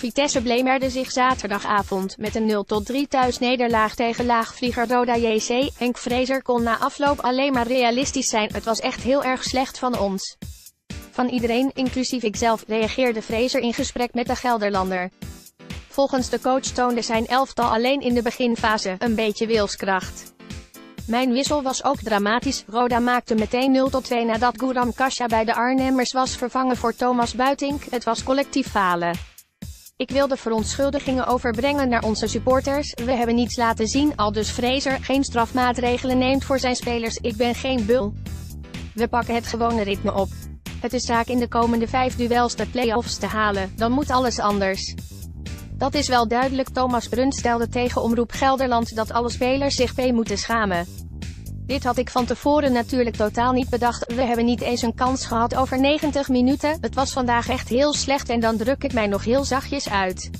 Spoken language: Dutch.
Vitesse bleemerde zich zaterdagavond met een 0-3 thuisnederlaag tegen laagvlieger Roda JC. Henk Vrezer kon na afloop alleen maar realistisch zijn, het was echt heel erg slecht van ons. Van iedereen, inclusief ikzelf, reageerde Vrezer in gesprek met de Gelderlander. Volgens de coach toonde zijn elftal alleen in de beginfase een beetje wilskracht. Mijn wissel was ook dramatisch. Roda maakte meteen 0-2 nadat Guram Kasha bij de Arnhemmers was vervangen voor Thomas Buitink. Het was collectief falen. Ik wilde verontschuldigingen overbrengen naar onze supporters. We hebben niets laten zien, al dus Fraser geen strafmaatregelen neemt voor zijn spelers. Ik ben geen bul. We pakken het gewone ritme op. Het is zaak in de komende vijf duels de play-offs te halen, dan moet alles anders. Dat is wel duidelijk. Thomas Brunt stelde tegen Omroep Gelderland dat alle spelers zich p moeten schamen. Dit had ik van tevoren natuurlijk totaal niet bedacht. We hebben niet eens een kans gehad over 90 minuten. Het was vandaag echt heel slecht en dan druk ik mij nog heel zachtjes uit.